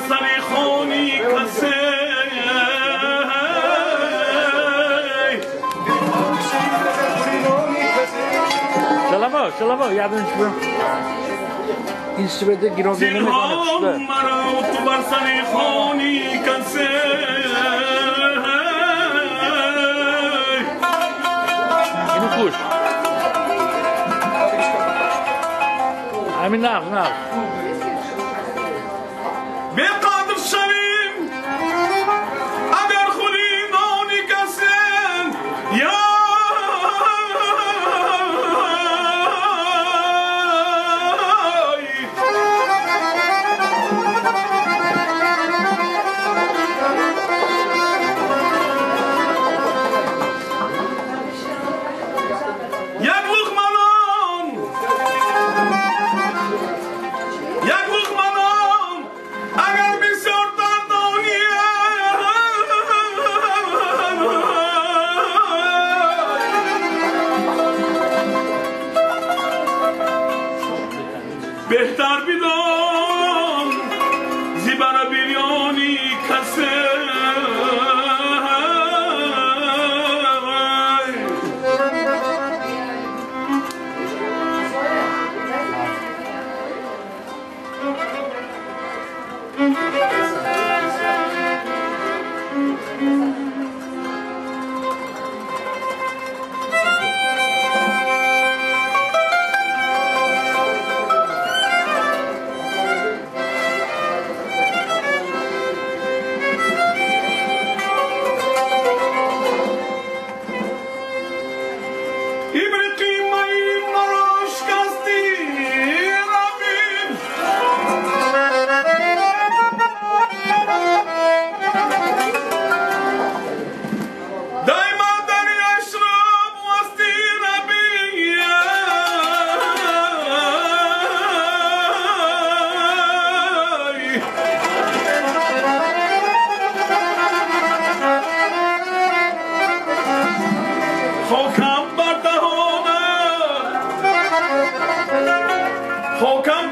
صریح خونی کسایی دیووشین تا پرونی کسایی این استبد گنوبینی گانش ده سارا عمره تو بسنه خونی کسایی اینو خوش همینا اخنا بهتر بیدم زی برا بیریانی کسه Holcomb